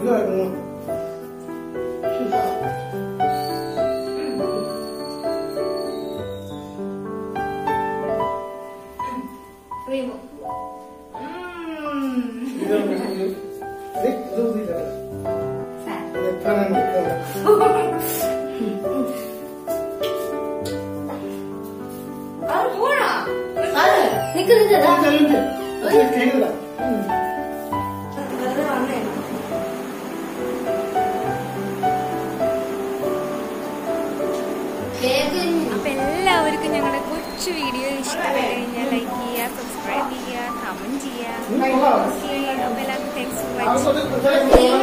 あるほらあるめくるんじゃないめくるんじゃないめくるんじゃない എല്ലാവർക്കും ഞങ്ങളുടെ കൊച്ചു വീഡിയോ ഇഷ്ടപ്പെട്ട് കഴിഞ്ഞാൽ ലൈക്ക് ചെയ്യുക സബ്സ്ക്രൈബ് ചെയ്യുക കമൻറ്റ് ചെയ്യുക ഓക്കെ അപ്പോൾ എല്ലാവർക്കും താങ്ക്സ് ഫോർ വാച്ചിങ്